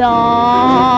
đó.